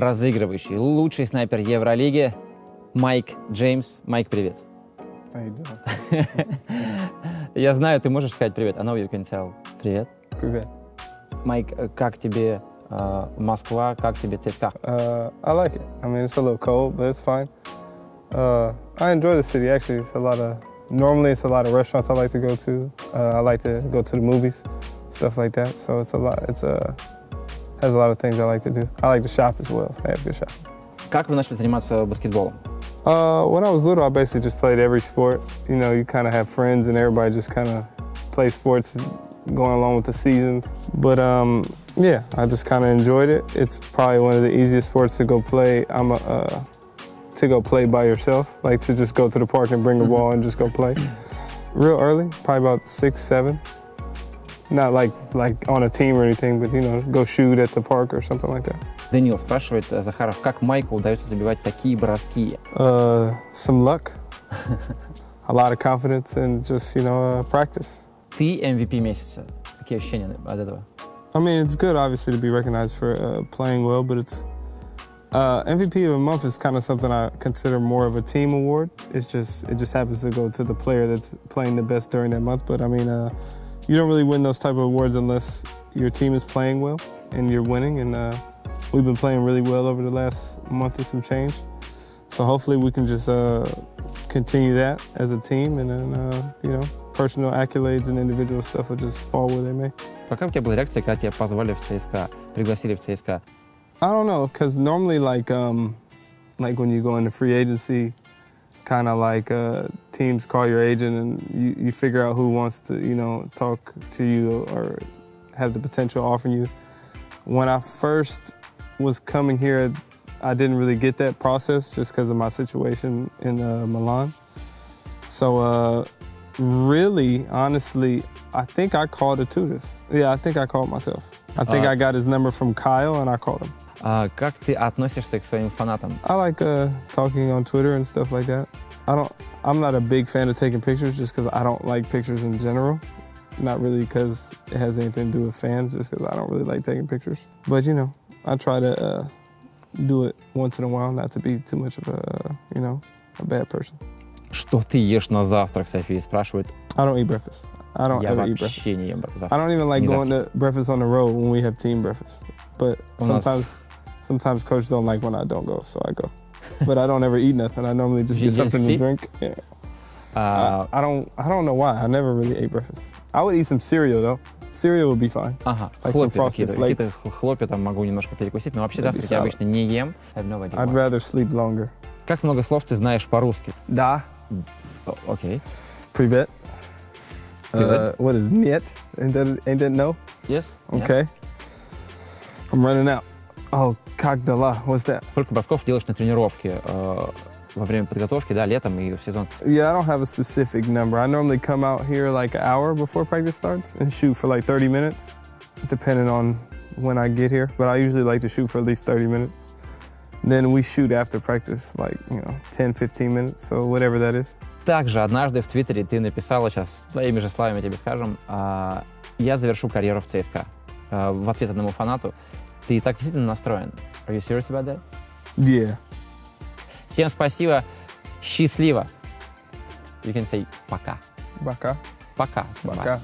разыгрывающий, лучший снайпер Евролиги Майк Джеймс. Майк, привет. Я знаю, ты можешь сказать привет. I know you can tell. Привет. Привет. Майк, э, как тебе э, Москва, как тебе ЦСКА? Uh, I like it. I mean, it's a little cold, but it's fine. Uh, I enjoy the city. Actually, it's a lot of. Normally, it's a lot of restaurants I like to go to. Uh, I like to go to the movies, stuff like that. So it's a lot. It's a has a lot of things I like to do. I like to shop as well. I have good shop. Как вы начали заниматься баскетболом? Uh, when I was little, I basically just played every sport. You know, you kind of have friends, and everybody just kind of play sports, going along with the seasons. But um, yeah, I just kind of enjoyed it. It's probably one of the easiest sports to go play. I'm a, uh, to go play by yourself, like to just go to the park and bring a ball and just go play. Real early, probably about six, seven. Not like like on a team or anything, but you know, go shoot at the park or something like that. Данил спрашивает, э, Захаров, как Майку удается забивать такие броски? Uh, some luck, a lot of confidence, and just you know uh, practice. Ты MVP месяца. Какие ощущения от этого? I mean, it's good obviously to be recognized for uh, playing well, but it's uh, MVP of a month is kind of something I consider more of a team award. It's just it just happens to go to the player that's playing the best during that month. But I mean, uh, you don't really win those type of awards unless your team is playing well and you're winning. And uh, we've been playing really well over the last month and some change. So hopefully we can just uh, continue that as a team, and then uh, you know personal accolades and individual stuff will just fall where they may. Какая у тебя была реакция, когда тебя позвали в ЦСКА, пригласили в ЦСКА? I don't know, cause normally like um, like when you go into free agency, kind of like uh, teams call your agent and you, you figure out who wants to you know talk to you or have the potential offering you. When I first was coming here, I didn't really get that process just because of my situation in uh, Milan. So uh, really, honestly, I think I called it to this. Yeah, I think I called myself. I think Uh, I got his number from Kyle and I called him. А как ты относишься к своим фанатам? I like uh, talking on Twitter and stuff like that. I don't. I'm not a big fan of taking pictures just because I don't like pictures in general. Not really because it has anything to do with fans, just because I don't really like taking pictures. But you know, I try to uh, do it once in a while, not to be too much of a you know a bad person. Что ты ешь на завтрак, София спрашивает. I don't eat breakfast. I don't Я ever eat breakfast. вообще не ем I завтрак. don't even like Не going завтрак. to breakfast on the road when we have team breakfast. But У нас- sometimes, sometimes coach don't like when I don't go, so I go. But I don't ever eat nothing. I normally just You get just something sit? to drink. Yeah. А, I, I don't. I don't know why. I never really ate breakfast. I would eat some cereal though. Cereal would be fine. Ага, Like some хлопья Frosted какие-то. Flakes. Какие-то х- хлопья там могу немножко перекусить, но вообще Maybe завтрак я salad. обычно не ем. I have no idea I'd why. rather sleep longer. Как много слов ты знаешь по-русски? Da. О, Окей. Привет. Uh, what is net? Ain't that, ain't that no? Yes? Нет? Okay. I'm running out. Oh, kagdala. What's that? Сколько бросков делаешь на тренировке э, во время подготовки, да, летом и в сезон? Yeah, I don't have a specific number. I normally come out here like an hour before practice starts and shoot for like 30 minutes, depending on when I get here. But I usually like to shoot for at least 30 minutes. Then we shoot after practice, like, you know, 10, 15 minutes, so whatever that is. Также однажды в Твиттере ты написала, сейчас твоими же словами тебе скажем, а, я завершу карьеру в ЦСКА. А, в ответ одному фанату. Ты так действительно настроен? Are you serious about that? Yeah. Всем спасибо. Счастливо. You can say пока. Baka. Пока. Baka.